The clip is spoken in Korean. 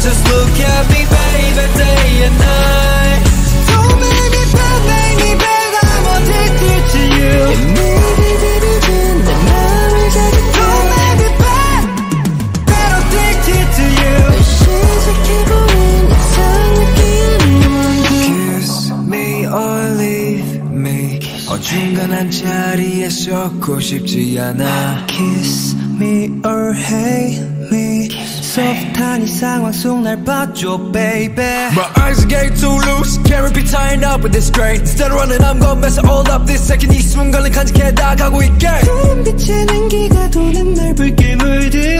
Just look at me baby day and night So many bad many bad I'm addicted to you 이상 느끼는 원기 Kiss me or leave me Kiss 소프트한 이 상황 속 날 봐줘 baby My eyes are getting too loose Can't repeat tying up with this grain Instead of running I'm gonna mess it all up This second 이 순간을 간직해 나가고 있게 큰 빛의 냉기가 도는 날 붉게 물들여